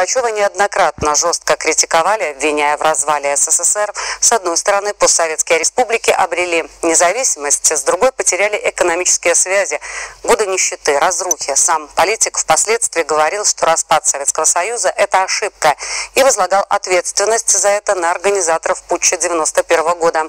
Горбачева неоднократно жестко критиковали, обвиняя в развале СССР. С одной стороны, постсоветские республики обрели независимость, с другой потеряли экономические связи. Годы нищеты, разрухи. Сам политик впоследствии говорил, что распад Советского Союза – это ошибка и возлагал ответственность за это на организаторов путча 91 года.